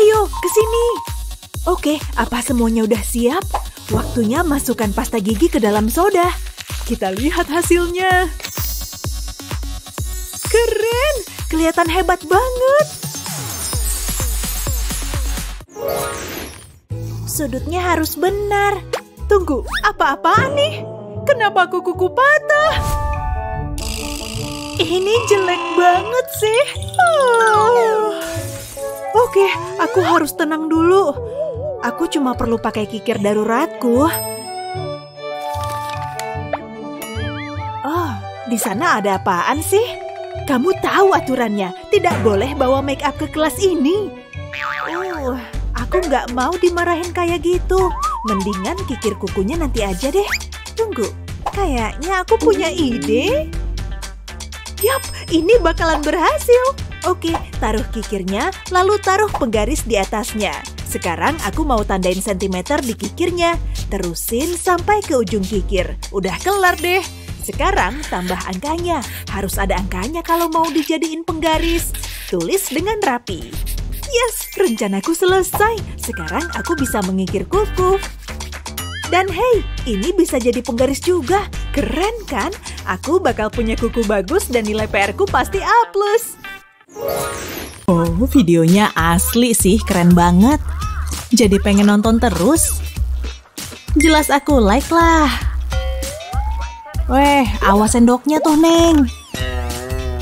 Ayo, ke sini. Oke, apa semuanya udah siap? Waktunya masukkan pasta gigi ke dalam soda. Kita lihat hasilnya. Keren! Kelihatan hebat banget. Sudutnya harus benar. Tunggu, apa-apaan nih? Kenapa kukuku patah? Ini jelek banget sih. Oh. Oke, aku harus tenang dulu. Aku cuma perlu pakai kikir daruratku. Oh, di sana ada apaan sih? Kamu tahu aturannya, tidak boleh bawa make up ke kelas ini. Oh, aku nggak mau dimarahin kayak gitu. Mendingan kikir kukunya nanti aja deh. Tunggu, kayaknya aku punya ide. Yap, ini bakalan berhasil. Oke, taruh kikirnya, lalu taruh penggaris di atasnya. Sekarang aku mau tandain sentimeter di kikirnya. Terusin sampai ke ujung kikir. Udah kelar deh. Sekarang tambah angkanya. Harus ada angkanya kalau mau dijadiin penggaris. Tulis dengan rapi. Yes, rencanaku selesai. Sekarang aku bisa mengikir kuku. Dan hey, ini bisa jadi penggaris juga. Keren kan? Aku bakal punya kuku bagus dan nilai PR-ku pasti A+. Oh, videonya asli sih, keren banget. Jadi pengen nonton terus? Jelas aku like lah. Weh, awas sendoknya tuh, Neng.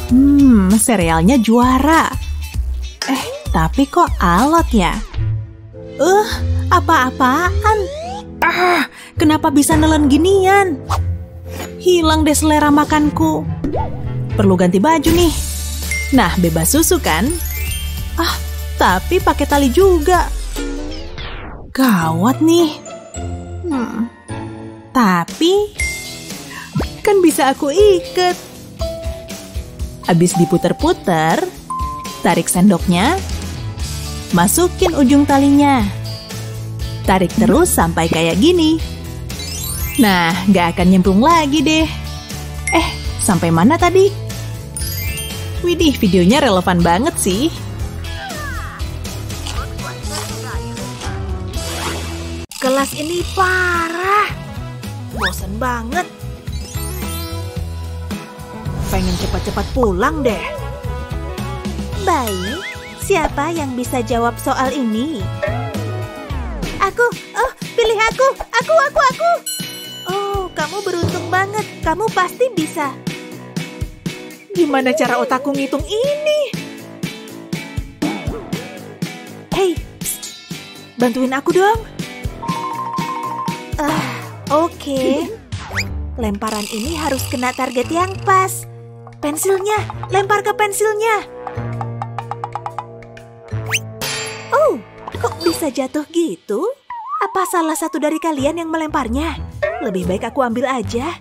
Hmm, serialnya juara. Eh, tapi kok alot ya? Uh, apa-apaan? Ah, kenapa bisa nelen ginian? Hilang deh selera makanku. Perlu ganti baju nih. Nah, bebas susu kan? Ah, tapi pakai tali juga. Gawat nih. Hmm. Tapi kan bisa aku ikat. Habis diputer-puter, tarik sendoknya, masukin ujung talinya. Tarik terus sampai kayak gini. Nah, gak akan nyemplung lagi deh. Eh, sampai mana tadi? Widih, videonya relevan banget sih. Kelas ini parah. Bosan banget. Pengen cepat-cepat pulang deh. Baik, siapa yang bisa jawab soal ini? Aku, oh, pilih aku, aku, aku, aku. Oh, kamu beruntung banget. Kamu pasti bisa. Gimana cara otakku ngitung ini? Hei, bantuin aku dong. Ah, uh, oke. Okay. Lemparan ini harus kena target yang pas. Pensilnya, lempar ke pensilnya. Oh, kok bisa jatuh gitu? Apa salah satu dari kalian yang melemparnya? Lebih baik aku ambil aja.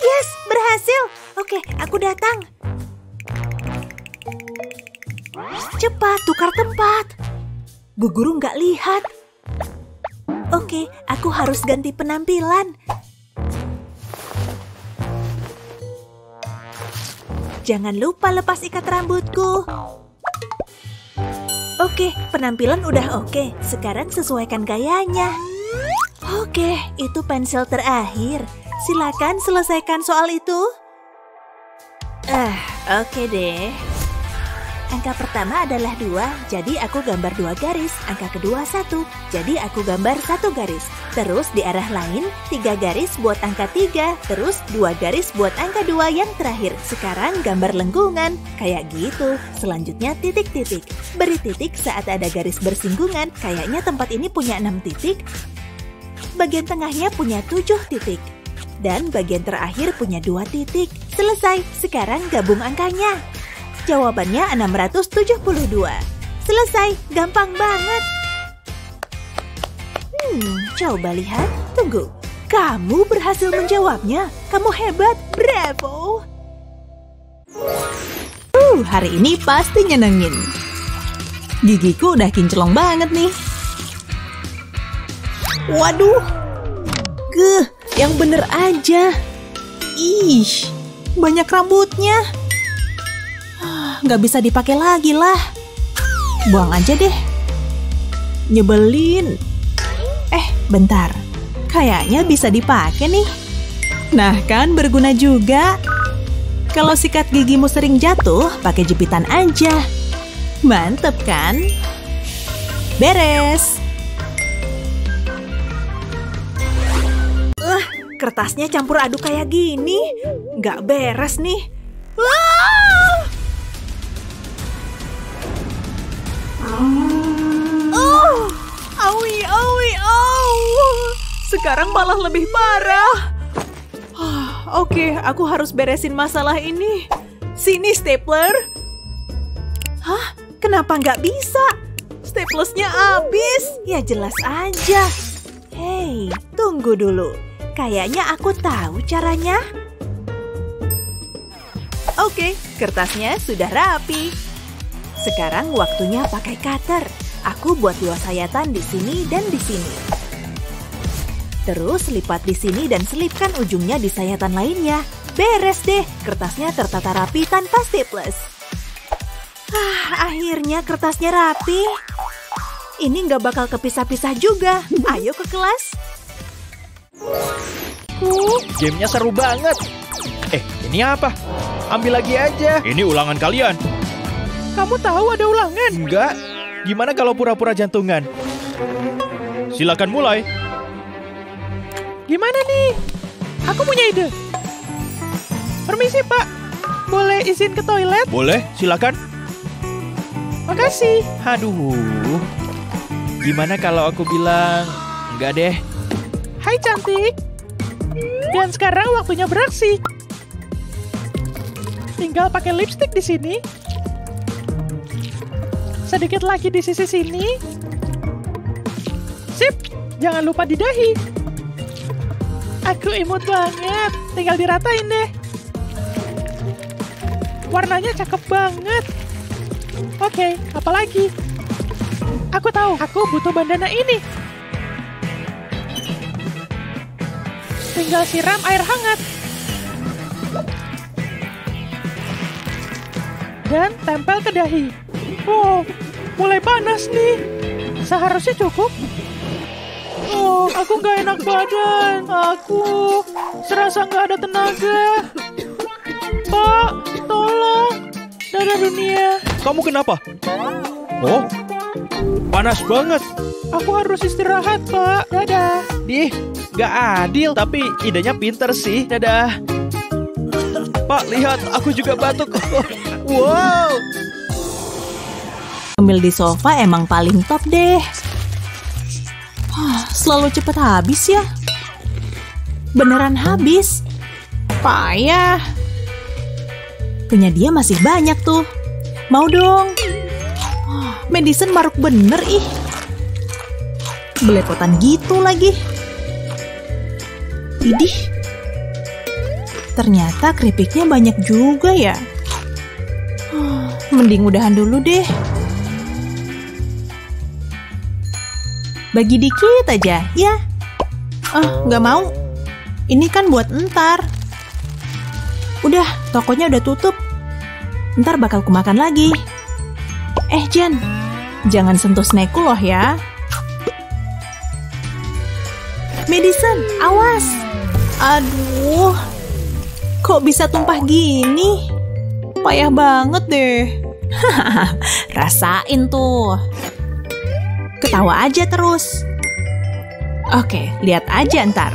Yes, berhasil. Oke, aku datang. Cepat, tukar tempat. Bu Guru nggak lihat. Oke, aku harus ganti penampilan. Jangan lupa lepas ikat rambutku. Oke, penampilan udah oke. Sekarang sesuaikan gayanya. Oke, itu pensil terakhir. Silakan selesaikan soal itu. Ah, oke deh. Angka pertama adalah dua, jadi aku gambar dua garis. Angka kedua satu, jadi aku gambar satu garis. Terus di arah lain, tiga garis buat angka tiga. Terus dua garis buat angka dua yang terakhir. Sekarang gambar lengkungan, kayak gitu. Selanjutnya titik-titik. Beri titik saat ada garis bersinggungan. Kayaknya tempat ini punya enam titik. Bagian tengahnya punya tujuh titik. Dan bagian terakhir punya dua titik. Selesai, sekarang gabung angkanya. Jawabannya 672. Selesai, gampang banget. Hmm, coba lihat. Tunggu, kamu berhasil menjawabnya. Kamu hebat, bravo. Uh, hari ini pasti nyenengin. Gigiku udah kinclong banget nih. Waduh. Geh, yang bener aja. Ih, banyak rambutnya nggak bisa dipakai lagi lah. Buang aja deh. Nyebelin. Eh, bentar. Kayaknya bisa dipakai nih. Nah, kan berguna juga. Kalau sikat gigimu sering jatuh, pakai jepitan aja. Mantep kan? Beres. Kertasnya campur aduk kayak gini. Nggak beres nih. Oh, awi, awi, aw. Sekarang malah lebih parah. Ah, Oke, aku harus beresin masalah ini. Sini, stapler. Hah? Kenapa nggak bisa? Staplesnya habis. Ya jelas aja. Hei, tunggu dulu. Kayaknya aku tahu caranya. Oke, kertasnya sudah rapi. Sekarang waktunya pakai cutter. Aku buat dua sayatan di sini dan di sini. Terus lipat di sini dan selipkan ujungnya di sayatan lainnya. Beres deh, kertasnya tertata rapi tanpa staples. Ah, akhirnya kertasnya rapi. Ini nggak bakal kepisah-pisah juga. Ayo ke kelas. Gamenya seru banget. Eh, ini apa? Ambil lagi aja. Ini ulangan kalian. Kamu tahu ada ulangan? Enggak. Gimana kalau pura-pura jantungan? Silakan mulai. Gimana nih? Aku punya ide. Permisi, Pak. Boleh izin ke toilet? Boleh, silakan. Makasih. Aduh. Gimana kalau aku bilang enggak deh? Hai cantik. Dan sekarang waktunya beraksi. Tinggal pakai lipstick di sini. Sedikit lagi di sisi sini. Sip, jangan lupa di dahi. Aku imut banget. Tinggal diratain deh. Warnanya cakep banget. Oke, apa lagi? Aku tahu, aku butuh bandana ini. Tinggal siram air hangat. Dan tempel ke dahi. Oh, mulai panas nih. Seharusnya cukup. Oh, aku nggak enak badan. Aku serasa nggak ada tenaga. Pak, tolong. Dadah dunia. Kamu kenapa? Oh, panas banget. Aku harus istirahat, Pak. Dadah. Dih, gak adil. Tapi idenya pinter sih. Dadah. Pak, lihat. Aku juga batuk. wow. Ngemil di sofa emang paling top deh. Hah, Selalu cepet habis ya. Beneran habis. Payah. Punya dia masih banyak tuh. Mau dong. Wah, Medicine maruk bener ih. Belepotan gitu lagi. Idih. Ternyata keripiknya banyak juga ya. Mending udahan dulu deh. Bagi dikit aja, ya. Ah, nggak mau. Ini kan buat entar. Udah, tokonya udah tutup. Ntar bakal kumakan lagi. Eh, Jen. Jangan sentuh snackku loh ya. Medicine, awas. Aduh. Kok bisa tumpah gini? Payah banget deh. Rasain tuh. Ketawa aja terus. Oke, lihat aja ntar.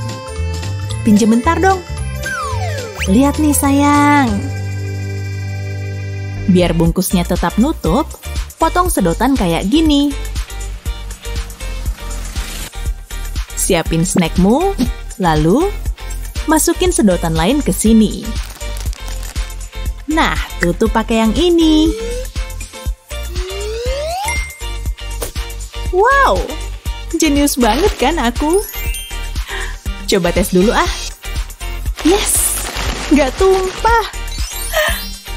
Pinjem bentar dong. Lihat nih sayang. Biar bungkusnya tetap nutup, potong sedotan kayak gini. Siapin snackmu, lalu masukin sedotan lain ke sini. Nah, tutup pakai yang ini. Wow, jenius banget kan aku? Coba tes dulu ah. Yes, nggak tumpah.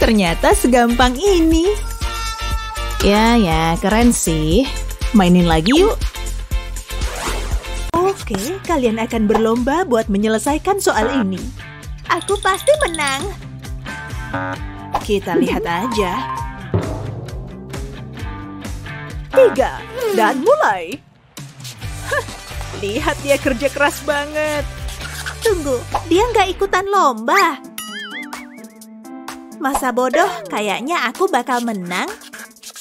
Ternyata segampang ini. Ya, ya, keren sih. Mainin lagi yuk. Oke, kalian akan berlomba buat menyelesaikan soal ini. Aku pasti menang. Kita lihat aja. Tiga, dan mulai. Lihat dia kerja keras banget. Tunggu, dia nggak ikutan lomba. Masa bodoh, kayaknya aku bakal menang.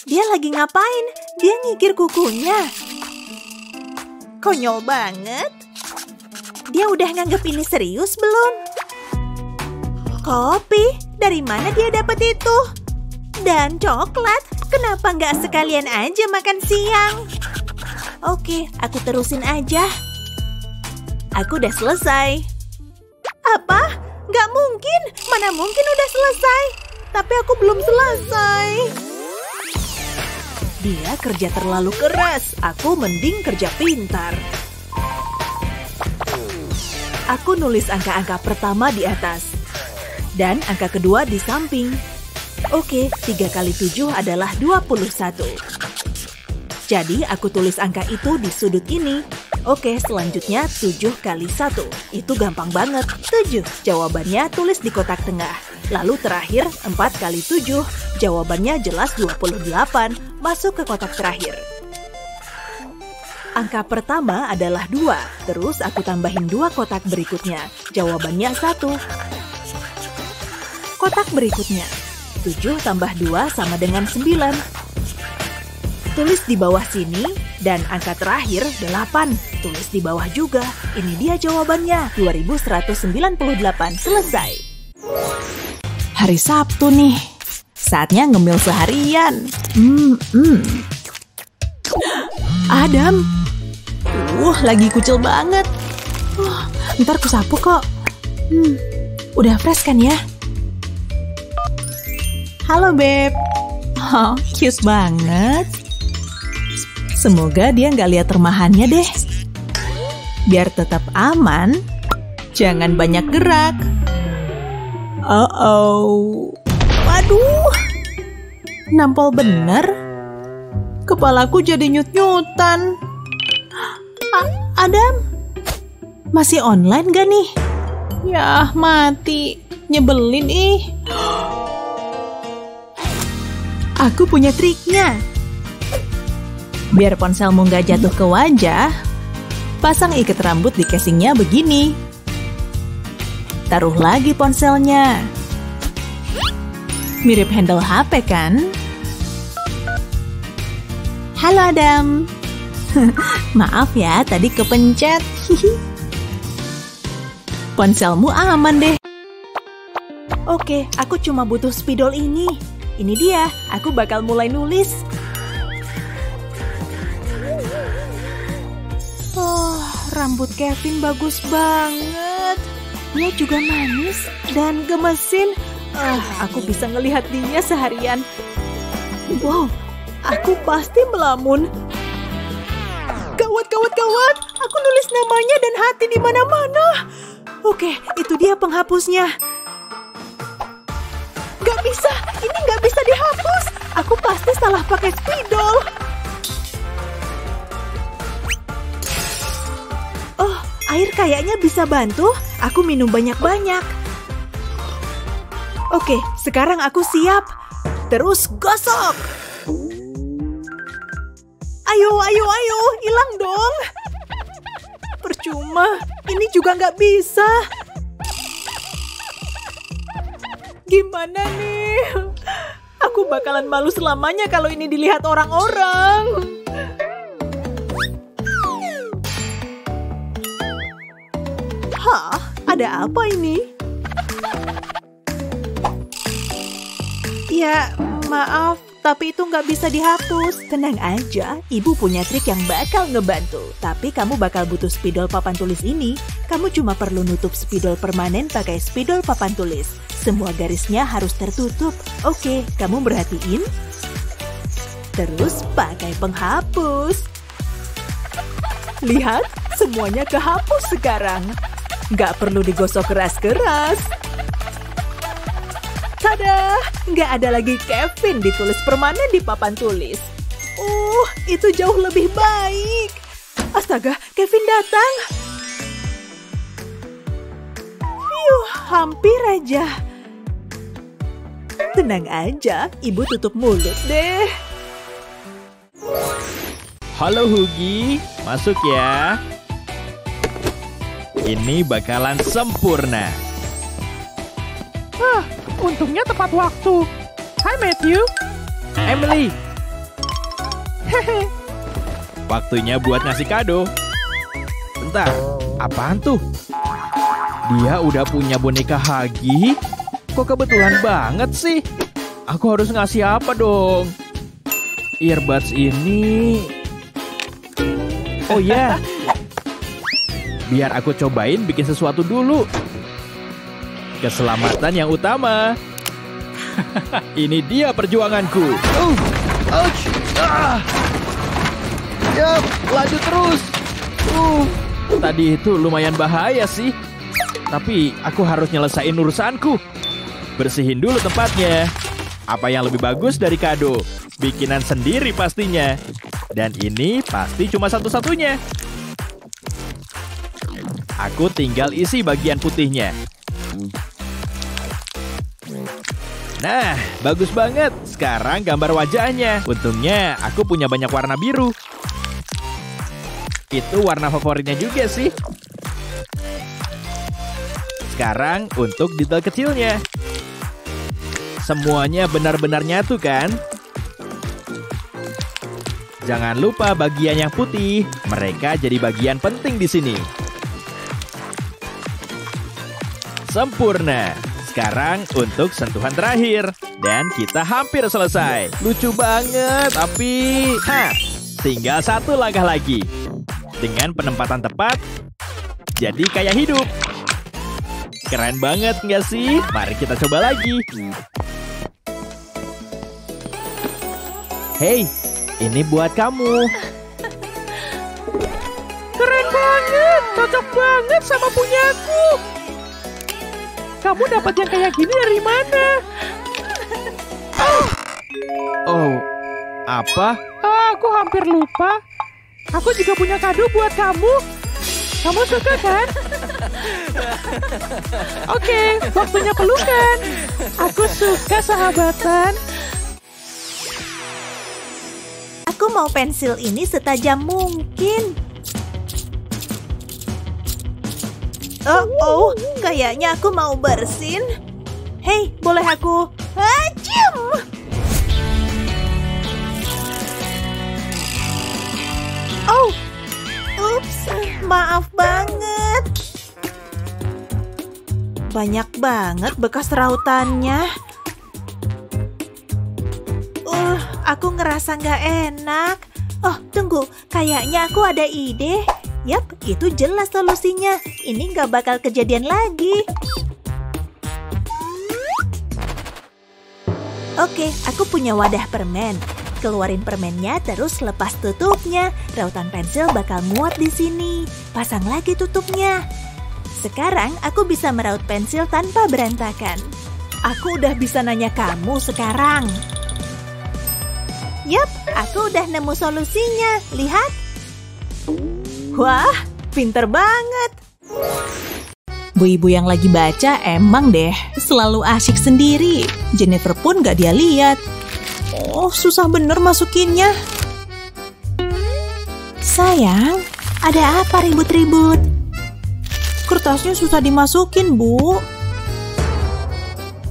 Dia lagi ngapain? Dia ngikir kukunya. Konyol banget. Dia udah nganggep ini serius belum? Kopi? Dari mana dia dapat itu? Dan coklat? Kenapa nggak sekalian aja makan siang? Oke, aku terusin aja. Aku udah selesai. Apa? Nggak mungkin. Mana mungkin udah selesai. Tapi aku belum selesai. Dia kerja terlalu keras. Aku mending kerja pintar. Aku nulis angka-angka pertama di atas. Dan angka kedua di samping. Oke, 3 kali 7 adalah 21. Jadi aku tulis angka itu di sudut ini. Oke, selanjutnya 7 kali 1. Itu gampang banget. 7. Jawabannya tulis di kotak tengah. Lalu terakhir 4 kali 7. Jawabannya jelas 28. Masuk ke kotak terakhir. Angka pertama adalah 2. Terus aku tambahin dua kotak berikutnya. Jawabannya 1. Kotak berikutnya. 7 tambah 2 sama dengan 9. Tulis di bawah sini, dan angka terakhir 8. Tulis di bawah juga. Ini dia jawabannya, 2198. Selesai. Hari Sabtu nih. Saatnya ngemil seharian. Hmm, hmm. Adam. Uh, lagi kucil banget. Uh, ntar ku sapu kok. Hmm, udah fresh kan ya? Halo, Beb. Oh, cute banget. Semoga dia nggak lihat remahannya deh. Biar tetap aman, jangan banyak gerak. Oh-oh. Waduh. Nampol bener. Kepalaku jadi nyut-nyutan. A- Adam. Masih online gak nih? Ya, mati. Nyebelin ih. Aku punya triknya. Biar ponselmu nggak jatuh ke wajah, pasang ikat rambut di casingnya begini. Taruh lagi ponselnya. Mirip handle HP kan? Halo Adam. Maaf ya, tadi kepencet. Ponselmu aman deh. Oke, aku cuma butuh spidol ini. Ini dia, aku bakal mulai nulis. Oh, rambut Kevin bagus banget. Dia juga manis dan gemesin. Ah, aku bisa ngelihat dia seharian. Wow, aku pasti melamun. Gawat, gawat, gawat. Aku nulis namanya dan hati di mana-mana. Oke, itu dia penghapusnya. Gak bisa, ini gak bisa dihapus. Aku pasti salah pakai spidol. Air kayaknya bisa bantu. Aku minum banyak-banyak. Oke, sekarang aku siap. Terus gosok. Ayo, ayo, ayo, hilang dong. Percuma, ini juga nggak bisa. Gimana nih? Aku bakalan malu selamanya kalau ini dilihat orang-orang. Ada apa ini? Ya, maaf, tapi itu nggak bisa dihapus. Tenang aja, ibu punya trik yang bakal ngebantu. Tapi kamu bakal butuh spidol papan tulis ini. Kamu cuma perlu nutup spidol permanen pakai spidol papan tulis. Semua garisnya harus tertutup. Oke, kamu merhatiin? Terus pakai penghapus. Lihat, semuanya kehapus sekarang. Nggak perlu digosok keras-keras. Tada! Nggak ada lagi Kevin ditulis permanen di papan tulis. Uh, itu jauh lebih baik. Astaga, Kevin datang. Yuh, hampir aja. Tenang aja, ibu tutup mulut deh. Halo Hugi, masuk ya. Ini bakalan sempurna. Ah, untungnya tepat waktu. Hai Matthew. Emily. Waktunya buat ngasih kado. Bentar, apaan tuh? Dia udah punya boneka Hagi? Kok kebetulan banget sih? Aku harus ngasih apa dong? Earbuds ini... Oh ya, biar aku cobain bikin sesuatu dulu. Keselamatan yang utama. ini dia perjuanganku. Uh, ouch, ah. Yap, lanjut terus. Uh, tadi itu lumayan bahaya sih. Tapi aku harus nyelesain urusanku. Bersihin dulu tempatnya. Apa yang lebih bagus dari kado? Bikinan sendiri pastinya. Dan ini pasti cuma satu-satunya. Aku tinggal isi bagian putihnya. Nah, bagus banget. Sekarang gambar wajahnya. Untungnya aku punya banyak warna biru. Itu warna favoritnya juga sih. Sekarang untuk detail kecilnya. Semuanya benar-benar nyatu kan? Jangan lupa bagian yang putih. Mereka jadi bagian penting di sini. Sempurna. Sekarang untuk sentuhan terakhir. Dan kita hampir selesai. Lucu banget, tapi... Hah, tinggal satu langkah lagi. Dengan penempatan tepat, jadi kayak hidup. Keren banget nggak sih? Mari kita coba lagi. Hey, ini buat kamu. Keren banget, cocok banget sama punyaku. Kamu dapat yang kayak gini dari mana? Oh, apa? Ah, aku hampir lupa. Aku juga punya kado buat kamu. Kamu suka kan? Oke, waktunya pelukan. Aku suka sahabatan. Aku mau pensil ini setajam mungkin. Oh, oh, kayaknya aku mau bersin. Hei, boleh aku? Hajim! Oh, ups, maaf banget. Banyak banget bekas rautannya. Uh, aku ngerasa nggak enak. Oh, tunggu. Kayaknya aku ada ide. Yap, itu jelas solusinya. Ini nggak bakal kejadian lagi. Oke, aku punya wadah permen. Keluarin permennya, terus lepas tutupnya. Rautan pensil bakal muat di sini. Pasang lagi tutupnya. Sekarang aku bisa meraut pensil tanpa berantakan. Aku udah bisa nanya kamu sekarang. Yap, aku udah nemu solusinya. Lihat. Wah, pinter banget. Bu ibu yang lagi baca emang deh selalu asyik sendiri. Jennifer pun gak dia lihat. Oh, susah bener masukinnya. Sayang, ada apa ribut-ribut? Kertasnya susah dimasukin, Bu.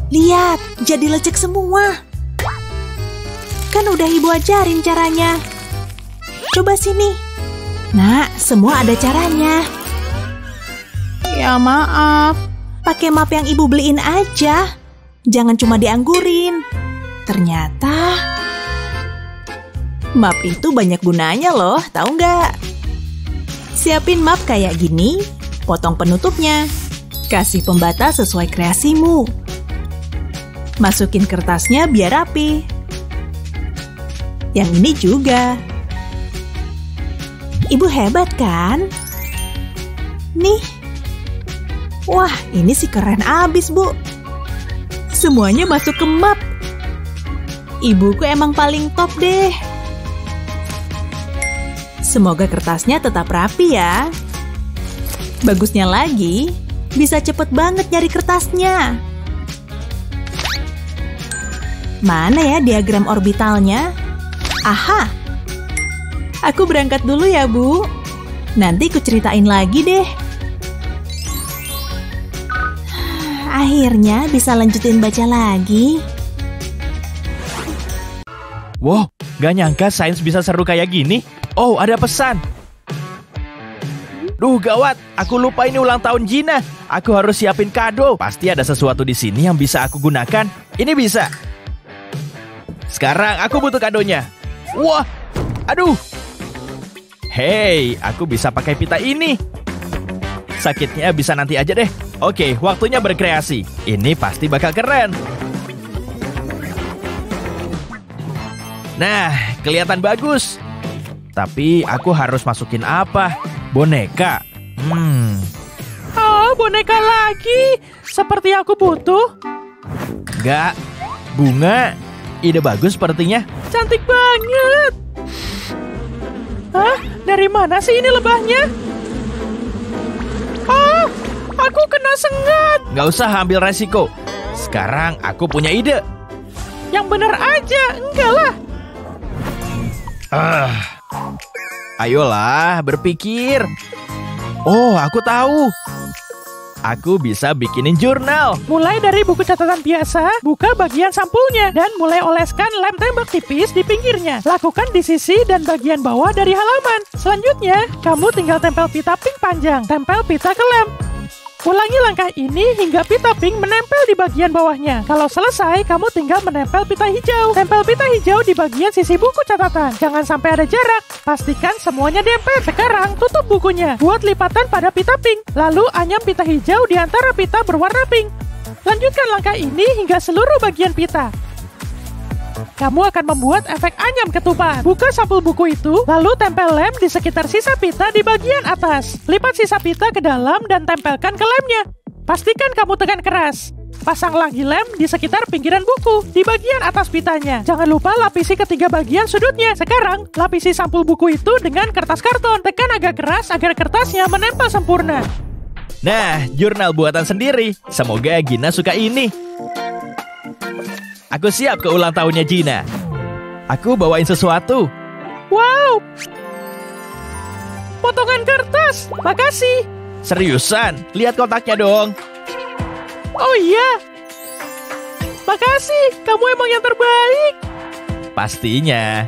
Lihat, jadi lecek semua. Kan udah ibu ajarin caranya. Coba sini. Nah, semua ada caranya. Ya maaf, pakai map yang ibu beliin aja. Jangan cuma dianggurin. Ternyata map itu banyak gunanya loh, tahu nggak? Siapin map kayak gini, potong penutupnya. Kasih pembatas sesuai kreasimu. Masukin kertasnya biar rapi. Yang ini juga. Ibu hebat kan? Nih. Wah, ini sih keren abis, Bu. Semuanya masuk ke map. Ibuku emang paling top deh. Semoga kertasnya tetap rapi ya. Bagusnya lagi, bisa cepet banget nyari kertasnya. Mana ya diagram orbitalnya? Aha! Aku berangkat dulu ya, Bu. Nanti ku ceritain lagi deh. Akhirnya bisa lanjutin baca lagi. Wow, gak nyangka sains bisa seru kayak gini. Oh, ada pesan. Duh, gawat. Aku lupa ini ulang tahun Gina. Aku harus siapin kado. Pasti ada sesuatu di sini yang bisa aku gunakan. Ini bisa. Sekarang aku butuh kadonya. Wah, aduh. Hei, aku bisa pakai pita ini. Sakitnya bisa nanti aja deh. Oke, waktunya berkreasi. Ini pasti bakal keren. Nah, kelihatan bagus. Tapi aku harus masukin apa? Boneka. Hmm, Oh, boneka lagi. Seperti aku butuh. enggak. Bunga. Ide bagus sepertinya. Cantik banget. Hah? Dari mana sih ini lebahnya? Oh, aku kena sengat. Nggak usah ambil resiko. Sekarang aku punya ide. Yang bener aja, enggak lah. Ah. Ayolah, berpikir. Oh, aku tahu. Aku bisa bikinin jurnal. Mulai dari buku catatan biasa, buka bagian sampulnya, dan mulai oleskan lem tembak tipis di pinggirnya. Lakukan di sisi dan bagian bawah dari halaman. Selanjutnya, kamu tinggal tempel pita pink panjang. Tempel pita ke lem. Ulangi langkah ini hingga pita pink menempel di bagian bawahnya. Kalau selesai, kamu tinggal menempel pita hijau. Tempel pita hijau di bagian sisi buku catatan. Jangan sampai ada jarak. Pastikan semuanya dempel. Sekarang, tutup bukunya. Buat lipatan pada pita pink. Lalu anyam pita hijau di antara pita berwarna pink. Lanjutkan langkah ini hingga seluruh bagian pita. Kamu akan membuat efek anyam ketupat. Buka sampul buku itu, lalu tempel lem di sekitar sisa pita di bagian atas. Lipat sisa pita ke dalam dan tempelkan ke lemnya. Pastikan kamu tekan keras. Pasang lagi lem di sekitar pinggiran buku, di bagian atas pitanya. Jangan lupa lapisi ketiga bagian sudutnya. Sekarang, lapisi sampul buku itu dengan kertas karton. Tekan agak keras agar kertasnya menempel sempurna. Nah, jurnal buatan sendiri. Semoga Gina suka ini. Aku siap ke ulang tahunnya Gina. Aku bawain sesuatu. Wow! Potongan kertas. Makasih. Seriusan, lihat kotaknya dong. Oh iya. Makasih, kamu emang yang terbaik. Pastinya.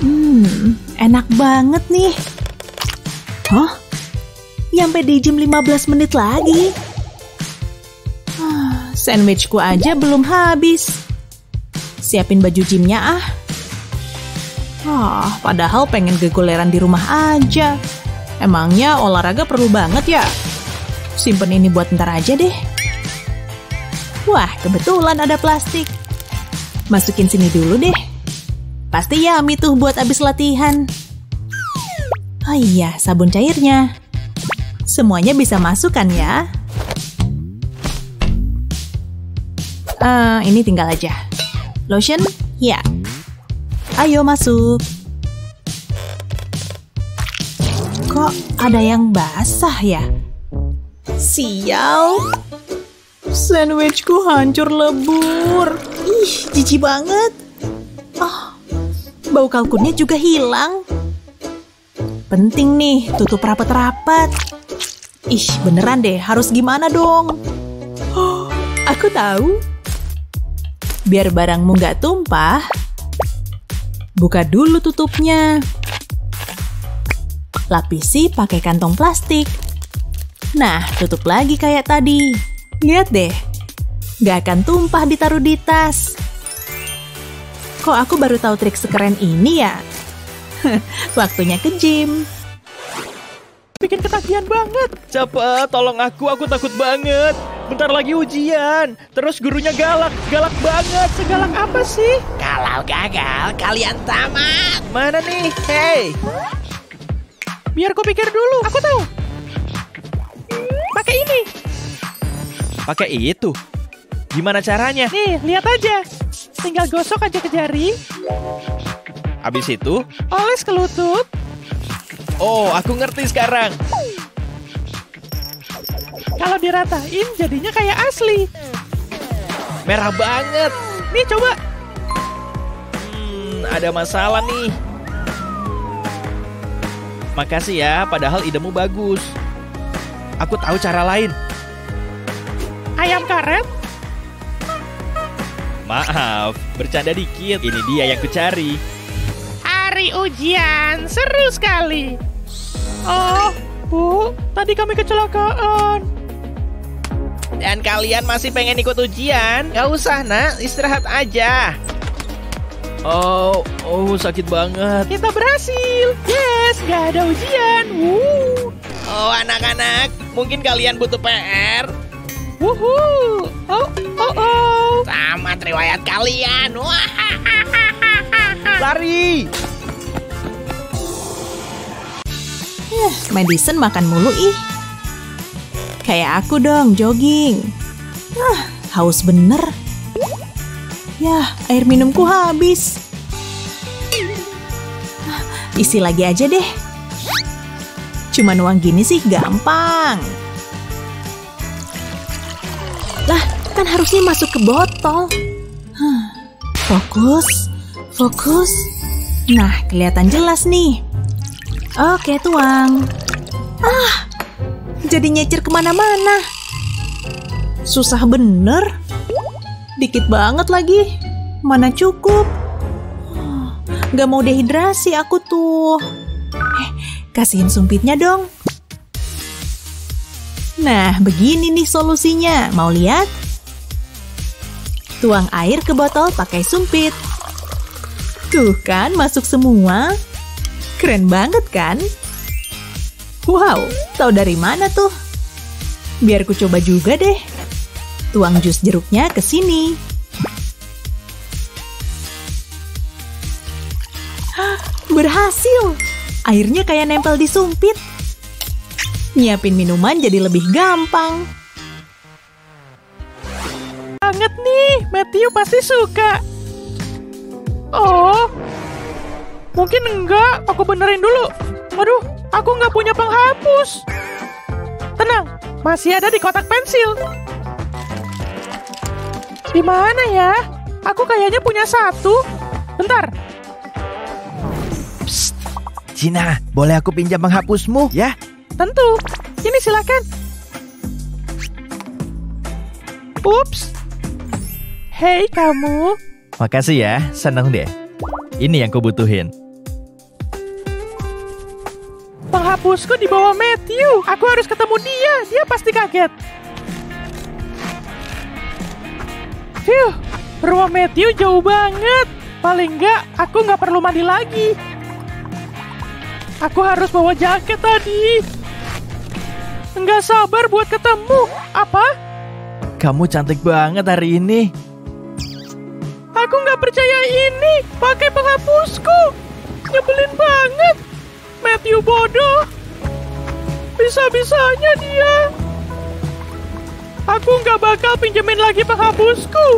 Hmm, enak banget nih. Hah? Nyampe di jam 15 menit lagi. Sandwichku aja belum habis. Siapin baju gymnya ah. Ah, padahal pengen gegoleran di rumah aja. Emangnya olahraga perlu banget ya? Simpen ini buat ntar aja deh. Wah, kebetulan ada plastik. Masukin sini dulu deh. Pasti yummy tuh buat abis latihan. Oh iya, sabun cairnya. Semuanya bisa masuk kan ya? Eh, ini tinggal aja. Lotion? Ya. Ayo masuk. Kok ada yang basah ya? Sial. Sandwichku hancur lebur. Ih, jijik banget. Oh, bau kalkunnya juga hilang. Penting nih, tutup rapat-rapat. Ih, beneran deh, harus gimana dong? Oh, aku tahu. Biar barangmu nggak tumpah, buka dulu tutupnya. Lapisi pakai kantong plastik. Nah, tutup lagi kayak tadi. Lihat deh, nggak akan tumpah ditaruh di tas. Kok aku baru tahu trik sekeren ini ya? Waktunya ke gym. Bikin ketagihan banget. Cepat, tolong aku, aku takut banget. Bentar lagi ujian. Terus gurunya galak, galak banget. Segalak apa sih? Kalau gagal, kalian tamat. Mana nih? Hey, Biar ku pikir dulu. Aku tahu. Pakai ini. pakai itu. Gimana caranya? Nih, lihat aja. Tinggal gosok aja ke jari, Abis itu, oles ke lutut, oh aku ngerti sekarang. Kalau diratain jadinya kayak asli. Merah banget. Nih coba. Hmm, ada masalah nih. Makasih ya, padahal idemu bagus. Aku tahu cara lain. Ayam karet? Maaf, bercanda dikit. Ini dia yang kucari. Hari ujian, seru sekali. Oh, Bu, tadi kami kecelakaan. Dan kalian masih pengen ikut ujian? Gak usah nak, istirahat aja. Oh, oh sakit banget. Kita berhasil. Yes, gak ada ujian. Woo. Oh anak-anak, mungkin kalian butuh PR. Wuhu. Oh, oh, oh. Tamat riwayat kalian. Wah. Lari! Madison makan mulu ih. Kayak aku dong, jogging. Ah, haus bener. Yah, air minumku habis. Ah, Isi lagi aja deh. Cuman uang gini sih gampang. Lah, kan harusnya masuk ke botol. Hah, Fokus, fokus. Nah, kelihatan jelas nih. Oke, tuang. Ah, jadi nyecer ke mana-mana. Susah bener. Dikit banget lagi. Mana cukup. Gak mau dehidrasi aku tuh. Eh, kasihin sumpitnya dong. Nah, begini nih solusinya. Mau lihat? Tuang air ke botol pakai sumpit. Tuh kan, masuk semua. Keren banget kan? Wow, tahu dari mana tuh? Biar ku coba juga deh. Tuang jus jeruknya ke sini. Berhasil! Airnya kayak nempel di sumpit. Nyiapin minuman jadi lebih gampang. Banget nih, Matthew pasti suka. Oh, mungkin enggak. Aku benerin dulu. Waduh, aku nggak punya penghapus. Tenang, masih ada di kotak pensil. Di mana ya? Aku kayaknya punya satu. Bentar, Cina, boleh aku pinjam penghapusmu ya? tentu. Ini silakan. Ups. Hei kamu, Makasih ya, seneng deh. Ini yang kubutuhin. Penghapusku di bawah Matthew. Aku harus ketemu dia. Dia pasti kaget. Phew, rumah Matthew jauh banget. Paling enggak, aku nggak perlu mandi lagi. Aku harus bawa jaket tadi. Enggak sabar buat ketemu. Apa? Kamu cantik banget hari ini. Aku nggak percaya ini. Pakai penghapusku. Nyebelin banget. Matthew bodoh. Bisa-bisanya dia. Aku nggak bakal pinjemin lagi penghapusku.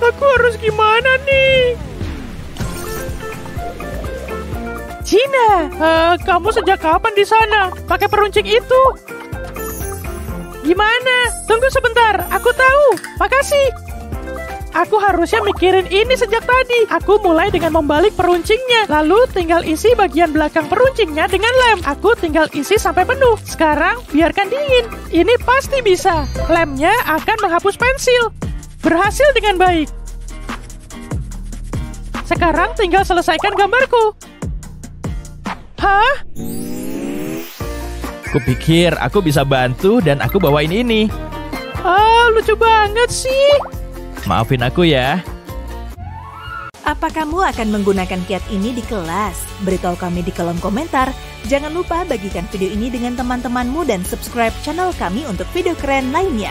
Aku harus gimana nih? Cina, eh, kamu sejak kapan di sana? Pakai peruncing itu? Gimana? Tunggu sebentar, aku tahu. Makasih. Aku harusnya mikirin ini sejak tadi. Aku mulai dengan membalik peruncingnya. Lalu tinggal isi bagian belakang peruncingnya dengan lem. Aku tinggal isi sampai penuh. Sekarang biarkan dingin. Ini pasti bisa. Lemnya akan menghapus pensil. Berhasil dengan baik. Sekarang tinggal selesaikan gambarku. Hah? Kupikir aku bisa bantu dan aku bawain ini. Ah, lucu banget sih. Maafin aku ya. Apa kamu akan menggunakan kiat ini di kelas? Beritahu kami di kolom komentar. Jangan lupa bagikan video ini dengan teman-temanmu dan subscribe channel kami untuk video keren lainnya.